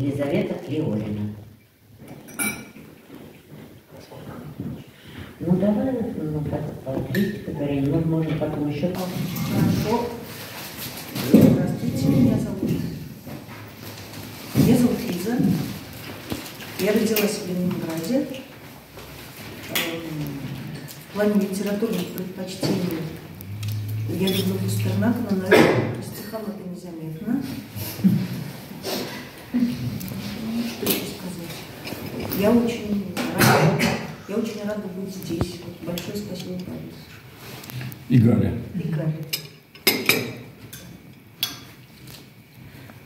Елизавета Клеорина. Ну давай, ну как по критика, говорим, ну можно потом еще Хорошо. Здравствуйте, меня зовут. Меня зовут Лиза. Я родилась в Ленинграде. Эм, В плане литературных предпочтений я люблю Пастернака, но, наверное, по стихам это незаметно. Что еще сказать? Я очень рада, я очень рада быть здесь. Большое спасибо, Борис. И Галя. И Галя.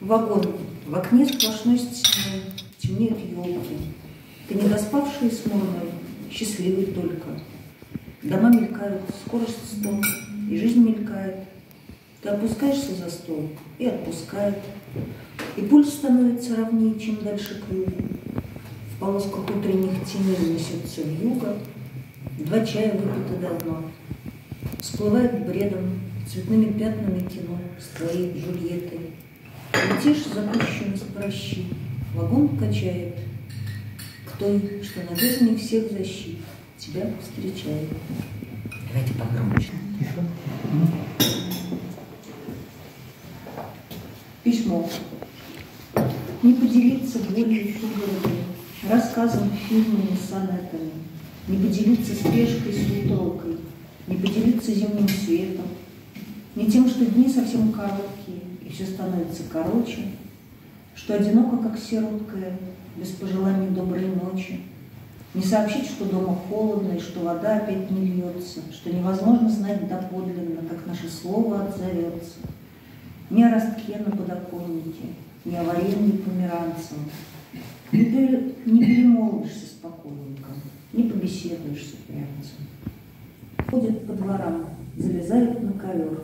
Вагон. В окне сплошной стеной темнеют елки. Ты не доспавший с морной, счастливый только. Дома мелькают, скорость сто, и жизнь мелькает. Ты опускаешься за стол и отпускает. И пульс становится ровнее, чем дальше к югу. В полосках утренних теней несется вьюга. Два чая выпито давно. Всплывает бредом, цветными пятнами кино с твоей Джульеттой. Летишь запущенный с прощи, вагон качает. К той, что надежнее всех защит, тебя встречает. Давайте погромче. Письмо. Не поделиться болью судорогой, рассказом фильмами, сонетами, не поделиться спешкой с утолкой, не поделиться земным светом, не тем, что дни совсем короткие, и все становится короче, что одиноко, как сироткая, без пожеланий доброй ночи, не сообщить, что дома холодно и что вода опять не льется, что невозможно знать доподлинно, как наше слово отзовется. Ни о ростке на подоконнике, ни о варенье померанцем. Не, пере- не перемолвишься с покойником, не побеседуешь с. Ходят по дворам, залезают на ковер.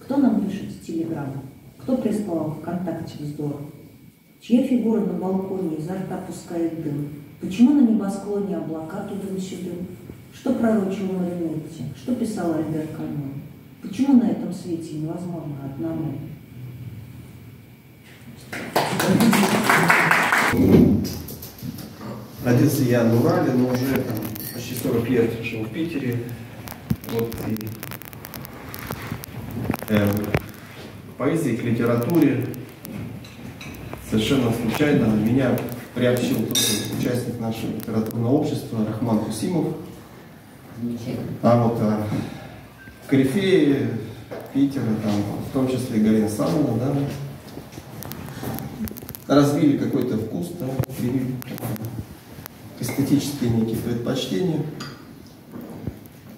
Кто нам пишет в телеграм? Кто прислал ВКонтакте вздор? Чья фигура на балконе изо рта пускает дым? Почему на небосклоне облака тудым-сюдым? Что пророчил Маринетти? Что писал Альбер Камю? Почему на этом свете невозможно одному? Родился я на Урале, но уже там, почти 40 лет жил в Питере. Вот, и, э, к поэзии, к литературе совершенно случайно меня приобщил тоже участник нашего литературного общества Рахман Кусимов. А вот а, корифеи Питера, там, в том числе Галина Санова, да, развили какой-то вкус, да, привили эстетические некие предпочтения.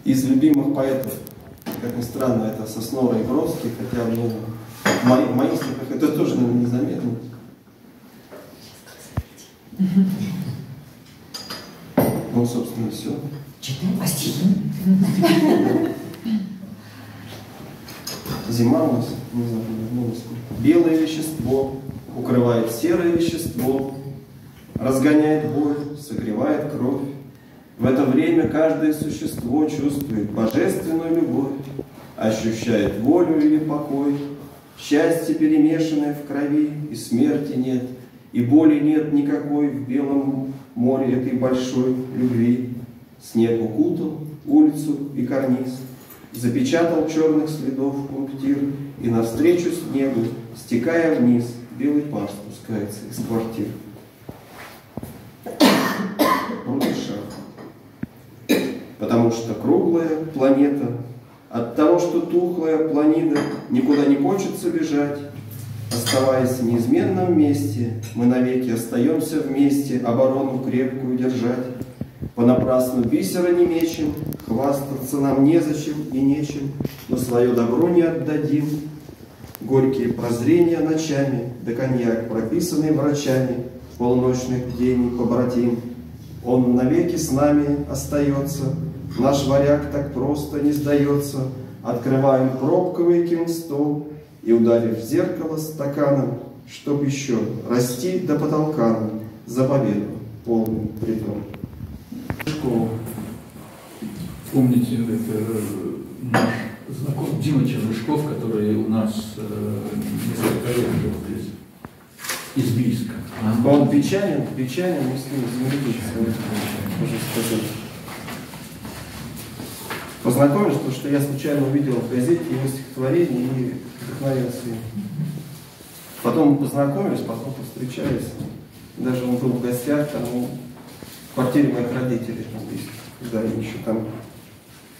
Из любимых поэтов, как ни странно, это Соснова и Бродский, хотя ну, в моих, в моих стихах это тоже наверное, незаметно. Ну, собственно, все. Читаем по стихи. Зима у нас, не знаю. Белое вещество укрывает серое вещество, разгоняет боль, согревает кровь. В это время каждое существо чувствует божественную любовь, ощущает волю или покой. Счастье перемешанное в крови, и смерти нет, и боли нет никакой в белом море этой большой любви. Снег укутал улицу и карниз, запечатал черных следов пунктир, и навстречу снегу, стекая вниз, белый пар спускается из квартир. Потому что круглая планета, от того, что тухлая планида, никуда не хочется бежать, Оставаясь в неизменном месте, мы навеки остаемся вместе, оборону крепкую держать. Понапрасну бисера не мечем, хвастаться нам незачем и нечем, но свое добро не отдадим. Горькие прозрения ночами, да коньяк, прописанный врачами, полночных бдений побратим. Он навеки с нами остается, наш варяг так просто не сдается. Открываем пробковый кинстол и, ударив в зеркало стаканом, чтоб еще расти до потолка за победу полный. Школа. Помните, это наш знакомый Дима Чернышков, который у нас э, несколько лет жил здесь. Из Бийска. Он бичанин, бичанин, мы с ним земледельцы, можно сказать. Познакомились, потому что я случайно увидел в газете его стихотворение и вдохновился им. Потом мы познакомились, потом повстречались. Даже он был в гостях там, ну, в квартире моих родителей там близко, когда они еще там,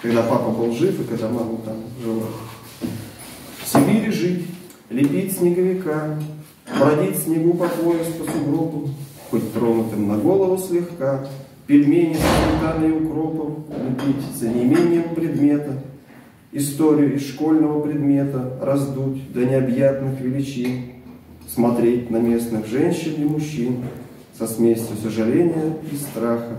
когда папа был жив и когда мама там жила. В Сибири жить, лепить снеговика, бродить снегу по пояс по сугробу, хоть тронутым на голову слегка, пельмени с сметаной и укропом лепить за неимением предмета, историю из школьного предмета раздуть до необъятных величин, смотреть на местных женщин и мужчин со смесью сожаления и страха,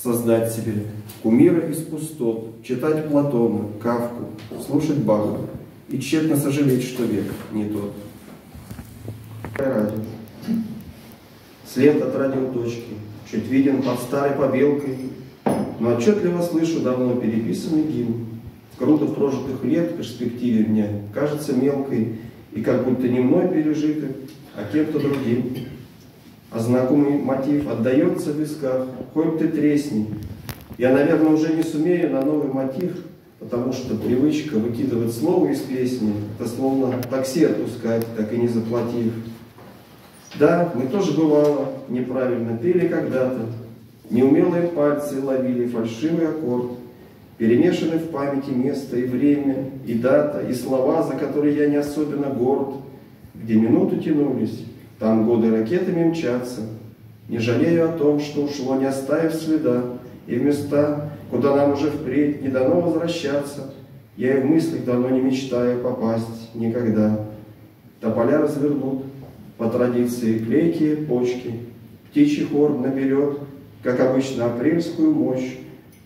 создать себе кумира из пустот, читать Платона, Кавку, слушать Баха и тщетно сожалеть, что век не тот. Свет от радиоточки, чуть виден под старой побелкой, но отчетливо слышу давно переписанный гимн. Круто прожитых лет в перспективе мне кажется мелкой и как будто не мной пережиты, а кем-то другим. А знакомый мотив отдается в висках, хоть ты тресни. Я, наверное, уже не сумею на новый мотив, потому что привычка выкидывать слово из песни, это словно такси отпускать, так и не заплатив. Да, мы тоже бывало неправильно пели когда-то, неумелые пальцы ловили фальшивый аккорд, перемешаны в памяти место и время, и дата, и слова, за которые я не особенно горд, где минуты тянулись, там годы ракетами мчатся. Не жалею о том, что ушло, не оставив следа, и в места, куда нам уже впредь не дано возвращаться, я и в мыслях давно не мечтаю попасть никогда. Тополя развернут, по традиции, клейкие почки, птичий хор наберет, как обычно, апрельскую мощь,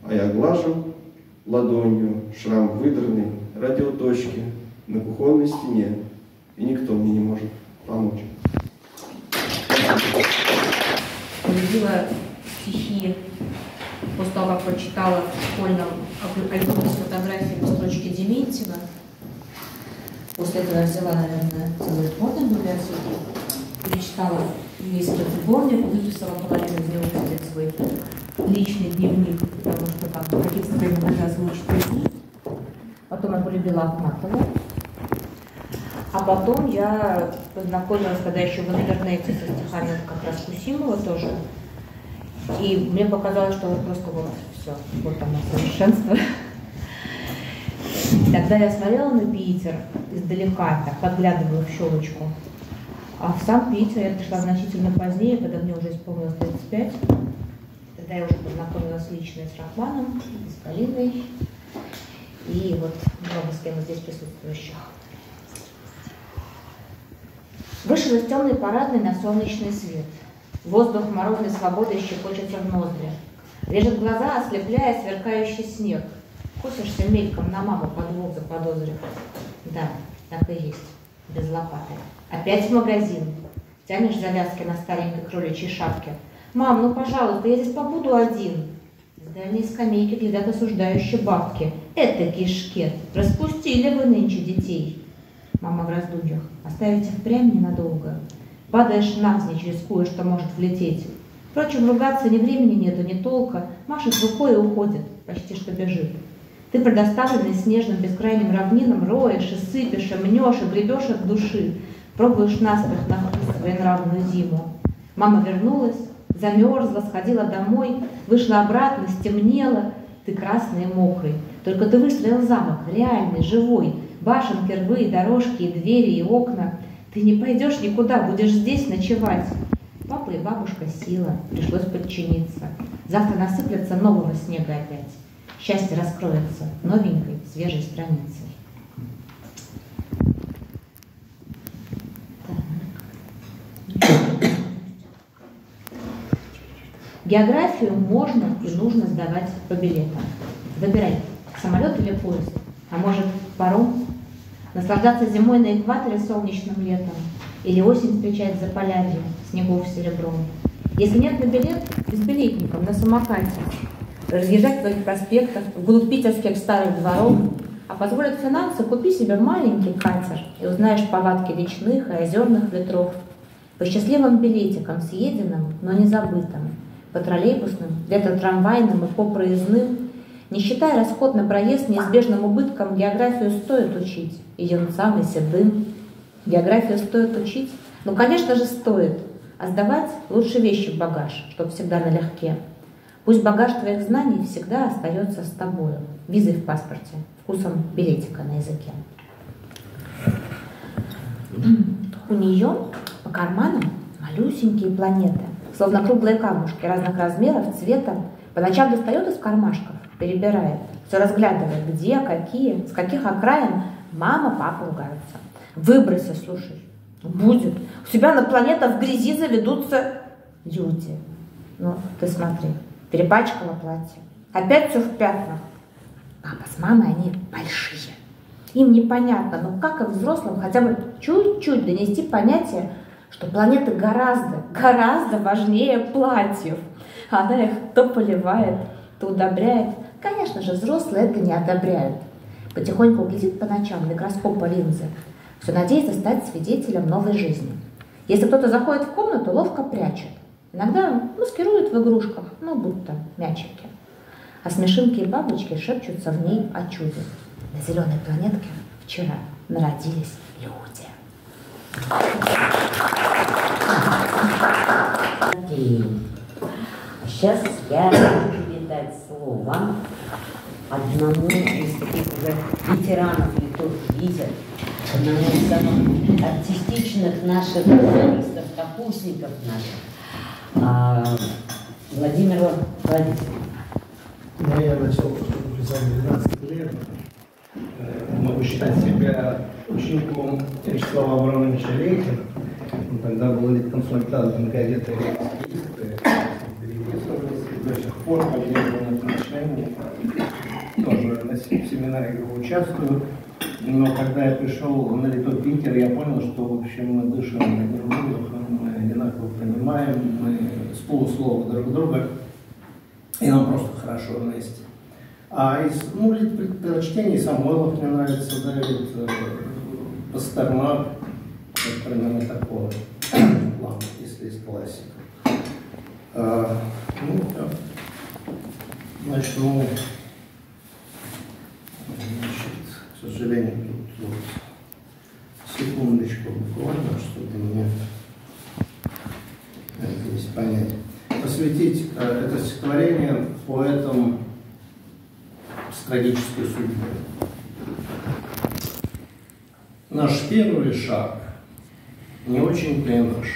а я глажу ладонью шрам выдранный радиоточки на кухонной стене, и никто мне не может помочь. Полюбила стихи после того, как прочитала в школьном альбоме с фотографиями строчки Дементьева. После этого я взяла, наверное, целый сборник в библиотеке, перечитала весь этот сборник, выписала половину из него кстати, свой личный дневник, потому что там в каких-то время можно озвучить. Потом я полюбила Ахматову. А потом я познакомилась, когда еще в интернете со стихами как раз Кусимова тоже. И мне показалось, что вот просто вот все, вот оно совершенство. Тогда я смотрела на Питер издалека, так подглядывала в щелочку. А в сам Питер я пришла значительно позднее, когда мне уже исполнилось 35. Тогда я уже познакомилась лично с Рахманом, с Галиной и вот много с кем здесь присутствующих. Вышел из темной парадной на солнечный свет. Воздух морозной свободы щекочется в ноздри. Режет глаза, ослепляя сверкающий снег. Косишься мельком на маму подвох заподозрив. Да, так и есть, без лопаты. Опять в магазин. Тянешь завязки на старенькой кроличьей шапке. «Мам, ну, пожалуйста, я здесь побуду один». С дальней скамейки глядят осуждающие бабки. «Это кишкет! Распустили вы нынче детей!» Мама в раздумьях. «Оставить их прям ненадолго. Падаешь навзничь, рискуя, что может влететь. Впрочем, ругаться ни времени нету, ни толка. Машет рукой и уходит, почти что бежит. Ты, предоставленный снежным бескрайним равнинам, роешь и сыпешь, и мнешь, и гребешь от души. Пробуешь наспех на своенравную зиму. Мама вернулась, замерзла, сходила домой, вышла обратно, стемнело. Ты красный и мокрый. Только ты выстроил замок, реальный, живой. Башенки, рвы, и дорожки, и двери, и окна. Ты не пойдешь никуда, будешь здесь ночевать. Папа и бабушка сила, пришлось подчиниться. Завтра насыплется нового снега опять. Счастье раскроется новенькой, свежей страницей. Географию можно и нужно сдавать по билетам. Выбирай, самолет или поезд, а может паром, наслаждаться зимой на экваторе солнечным летом или осень встречать за полярьем, снегов серебром. Если нет на билет, безбилетником, на самокате, разъезжать в твоих проспектах, вглубь питерских старых дворов, а позволят финансы, купи себе маленький катер и узнаешь повадки речных и озерных ветров. По счастливым билетикам, съеденным, но не забытым, по троллейбусным, ветротрамвайным и по проездным, не считая расход на проезд неизбежным убытком, географию стоит учить, и юнцам, и седым. Географию стоит учить? Ну, конечно же, стоит. А сдавать лучше вещи в багаж, чтобы всегда налегке. Пусть багаж твоих знаний всегда остается с тобою, визой в паспорте, вкусом билетика на языке. У нее по карманам малюсенькие планеты, словно круглые камушки разных размеров, цвета. По ночам достает из кармашков, перебирает, все разглядывает, где, какие, с каких окраин мама, папа ругаются. Выброси, слушай, будет. У себя на планетах в грязи заведутся люди. Ну, ты смотри, перепачкала платье. Опять все в пятнах. Папа с мамой, они большие. Им непонятно, но как и взрослым хотя бы чуть-чуть донести понятие, что планеты гораздо, гораздо важнее платьев. Она их то поливает, то удобряет. Конечно же, взрослые это не одобряют. Потихоньку глядит по ночам микроскопа линзы. Все надеется стать свидетелем новой жизни. Если кто-то заходит в комнату, ловко прячет. Иногда маскирует в игрушках, ну будто мячики. А смешинки и бабочки шепчутся в ней о чуде. На зеленой планетке вчера народились люди. Сейчас я хочу передать слово одному из таких ветеранов литургии, одному из самых артистичных наших журналистов, капустников наших, а, Владимировичу. Ну, я начал призывать 12 лет. Э, Могу считать себя учеником Вячеслава Абрамовича Лейкина. Он тогда был консультантом газеты до сих пор поддерживаем отношения. Тоже на семинаре участвую. Но когда я пришел на Литов Питер, я понял, что в общем мы дышим одним воздухом, мы одинаково понимаем, мы с полуслова друг друга, и нам просто хорошо вместе. А из ну, предпочтений Самойлов мне нравится, Давид, э, Пастернак, вот примерно такого плана, если из классиков. А, ну, да. Начну, к сожалению, тут вот, секундочку буквально, чтобы мне это здесь понять. Посвятить э, это стихотворение поэтам с трагической судьбой. Наш первый шаг не очень-то и наш.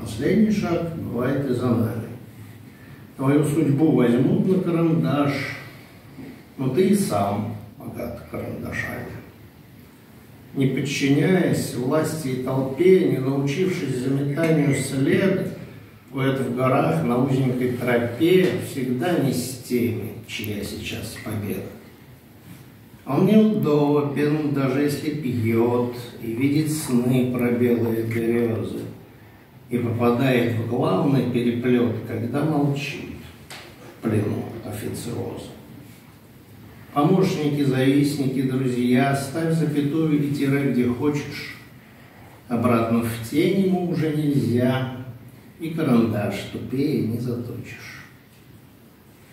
Последний шаг бывает и за нами. Твою судьбу возьмут на карандаш, но ты и сам богат карандашами. Не подчиняясь власти и толпе, не научившись заметанию следа, поэт в горах на узенькой тропе всегда не с теми, чья сейчас победа. Он неудобен, даже если пьет и видит сны про белые березы и попадает в главный переплет, когда молчит в плену офицероза. Помощники, завистники, друзья, ставь запятую и тире где хочешь. Обратно в тень ему уже нельзя, и карандаш тупее не заточишь.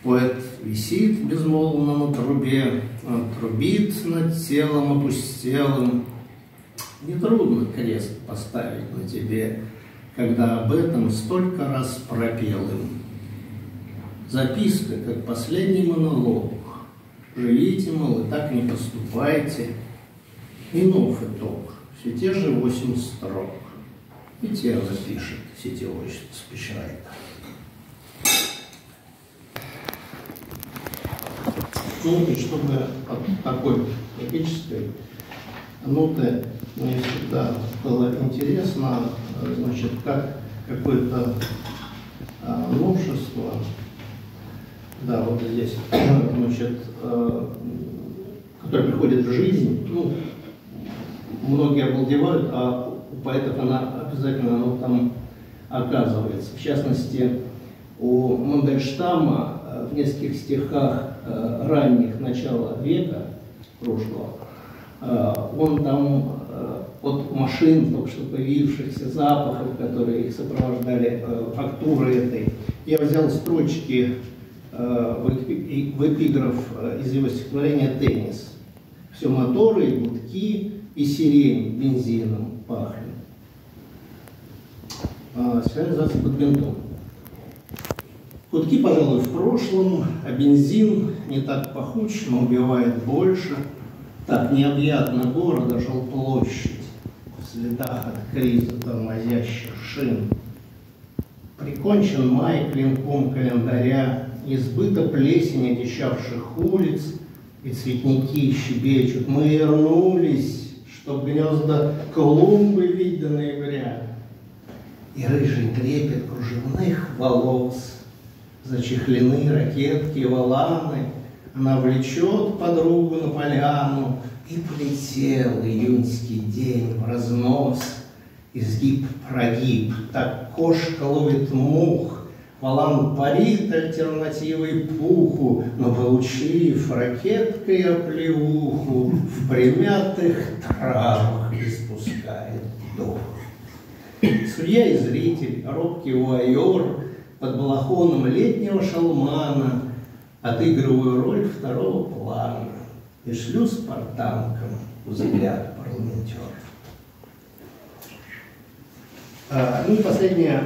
Поэт висит безмолвно на трубе, он трубит над телом опустелым. Нетрудно крест поставить на тебе, когда об этом столько раз пропел им. Записка, как последний монолог. Живите, мол, и так не поступайте. И нов итог, все те же восемь строк. И те запишет сетевой спичрайтер. И чтобы от такой эпической ноты мне всегда было интересно, значит, как какое-то а, новшество, да, вот здесь, значит, а, которое приходит в жизнь, ну, многие обалдевают, а у поэтов она обязательно оно там оказывается. В частности, у Мандельштама в нескольких стихах Э, ранних начала века прошлого, э, он там э, от машин, только что появившихся запахов, которые сопровождали э, фактуры этой. Я взял строчки э, в, эпи- в эпиграф э, из его стихотворения «Теннис». Все моторы, гудки, и сирень бензином пахнет. А, Сигнализация бадминтон. Гудки, пожалуй, в прошлом, а бензин не так пахуч, но убивает больше. Так необъятна города жилплощадь в следах от криза тормозящих шин. Прикончен май клинком календаря, избыта плесень одичавших улиц, и цветники щебечут. Мы вернулись, чтоб гнезда клумбы видеть до ноября. И рыжий трепет кружевных волос, Зачехлены ракетки и валаны, Она влечет подругу на поляну, И полетел июньский день в разнос. Изгиб прогиб, так кошка ловит мух, Валан парит альтернативой пуху, Но, получив ракеткой оплеуху, В примятых травах испускает дух. Судья и зритель, робкий уайор, под балахоном летнего шалмана отыгрываю роль второго плана и шлю спартанкам взгляд парламентеров. А, ну и последнее.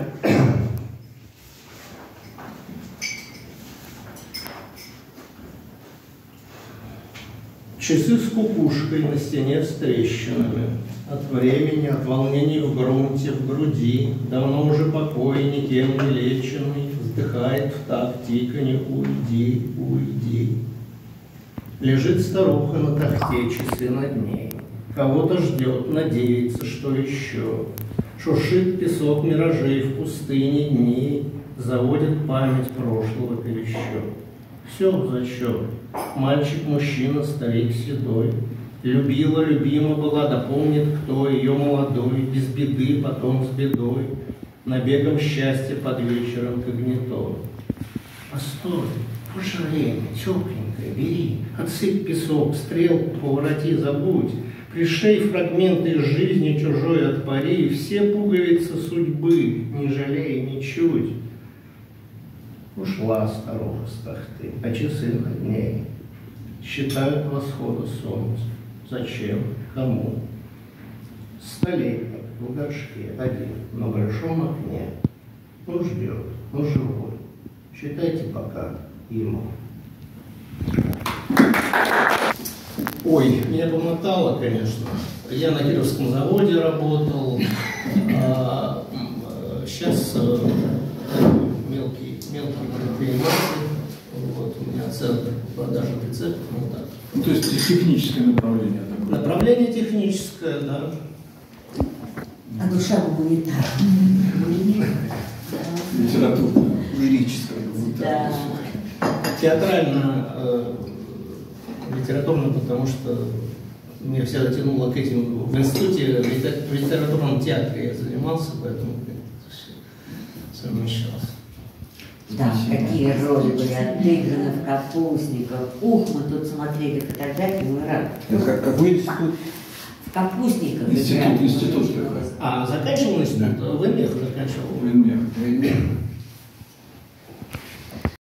Часы с кукушкой на стене с трещинами. От времени, от волнений в грунте, в груди, Давно уже покой никем не леченный, Вздыхает в такт тиканье «Уйди, уйди». Лежит старуха на тахте, часы над ней. Кого-то ждет, надеется, что еще. Шуршит песок миражей в пустыне дней, Заводит память прошлого пересчет. Все в зачет. Мальчик, мужчина, старик седой. Любила, любима была, да помнит кто ее молодой, Без беды, потом с бедой, Набегом счастья под вечером к огнетой. Постой, пожалей, тепленькая, бери, Отсыпь песок, стрелку повороти, забудь, Пришей фрагменты из жизни чужой отпари, И все пуговицы судьбы, не жалей ничуть. Ушла старуха с тахты, а часы ней Считают восхода солнца. Зачем? Кому? Столетник в горшке один, на большом окне. Ну, ждет, ну, живой. Считайте пока ему. Ой, меня помотало, конечно. Я на Кировском заводе работал. А, сейчас мелкий предприниматель. Вот, у меня центр по продаже рецептов. Ну, так. Ну, то есть техническое направление такое. Направление техническое, да. А душа гуманитарная. Вот так Да. вот. Театрально, э, литературно, потому что меня всегда тянуло к этим. В институте, в литер- в литературном театре я занимался, поэтому это все совмещалось. Да, какие роли были отыграны в капустниках. Ух, мы тут смотрели фотографии, мы рады. Это как- Какой институт? В капустниках Институт, институт? А заканчивал институт? В МЕХ заканчивал. Винмех.